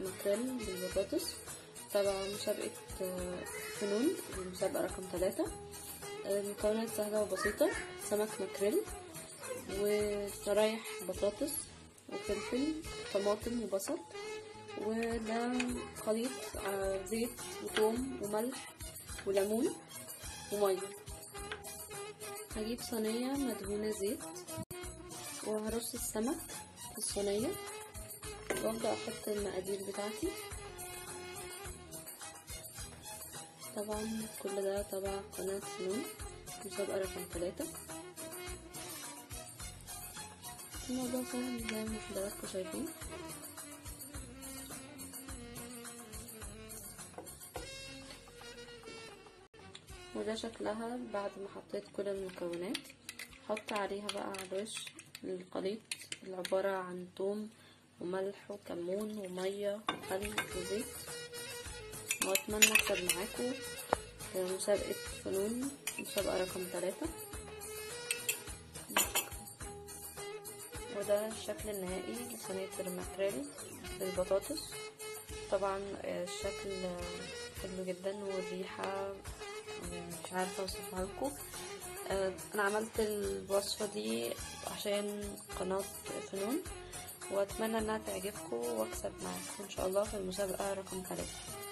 ماكريل بالبطاطس. تبع مسابقة آه، فنون المسابقة رقم ثلاثة المكونات سهلة وبسيطة. سمك ماكريل وشرايح بطاطس وفلفل طماطم وبصل وده خليط آه، زيت وثوم وملح وليمون ومية. هجيب صينية مدهونة زيت وهرص السمك في الصينية. وابدأ أحط المقادير بتاعتي. طبعا كل ده تبع قناة فنون مسابقة رقم ثلاثة الموضوع سهل زي ما حضراتكم شايفين. وده شكلها بعد ما حطيت كل المكونات حط عليها بقى على الوش الخليط اللي عبارة عن توم وملح وكمون ومية وخل وزيت. وأتمنى اكسب معاكم مسابقة فنون. مسابقة رقم ثلاثة وده الشكل النهائي لصينية الماكريل بالبطاطس. طبعا الشكل حلو جدا والريحة مش عارفة أوصفها لكم. أنا عملت الوصفة دي عشان قناة فنون. وأتمنى إنها تعجبكم وأكسب معاكم. إن شاء الله في المسابقة رقم ثلاثة.